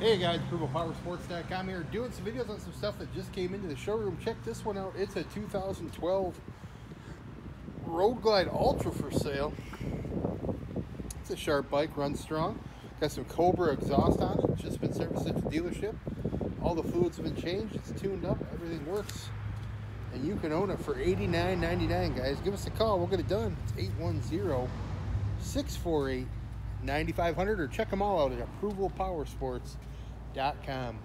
Hey guys, ApprovalPowerSports.com here, doing some videos on some stuff that just came into the showroom. Check this one out. It's a 2012 Road Glide Ultra for sale. It's a sharp bike, runs strong. Got some Cobra exhaust on it. Just been serviced at the dealership. All the fluids have been changed. It's tuned up. Everything works. And you can own it for $89.99, guys. Give us a call. We'll get it done. It's 810 648 9500 or check them all out at approvalpowersports.com.